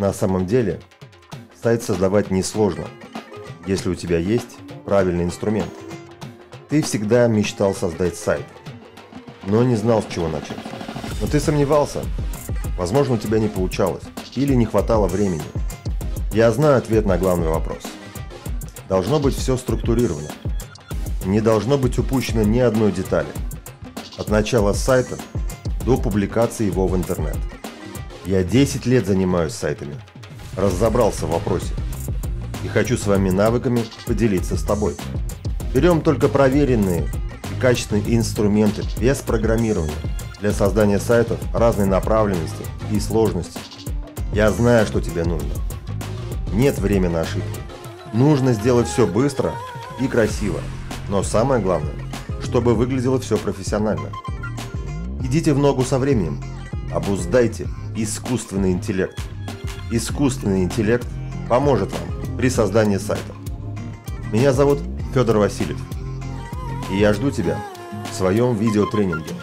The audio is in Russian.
На самом деле, сайт создавать несложно, если у тебя есть правильный инструмент. Ты всегда мечтал создать сайт, но не знал, с чего начать. Но ты сомневался. Возможно, у тебя не получалось или не хватало времени. Я знаю ответ на главный вопрос. Должно быть все структурировано. Не должно быть упущено ни одной детали. От начала сайта до публикации его в интернет. Я 10 лет занимаюсь сайтами. Разобрался в вопросе. И хочу своими навыками поделиться с тобой. Берем только проверенные и качественные инструменты без программирования для создания сайтов разной направленности и сложности. Я знаю, что тебе нужно. Нет времени на ошибки. Нужно сделать все быстро и красиво. Но самое главное, чтобы выглядело все профессионально. Идите в ногу со временем. Обуздайте искусственный интеллект. Искусственный интеллект поможет вам при создании сайта. Меня зовут Федор Васильев. И я жду тебя в своем видеотренинге.